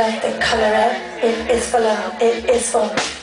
like the cholera. It is for love. It is for.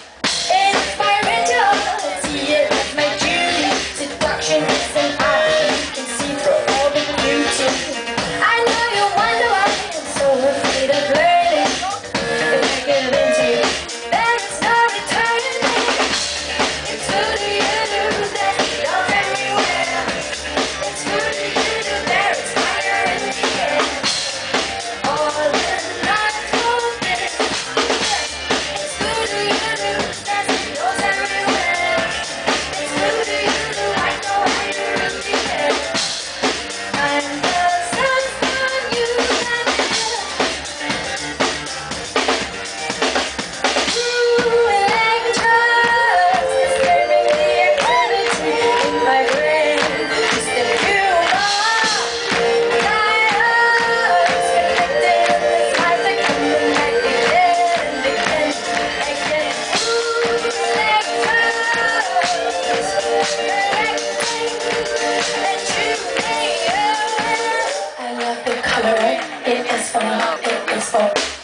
it is for me, it is for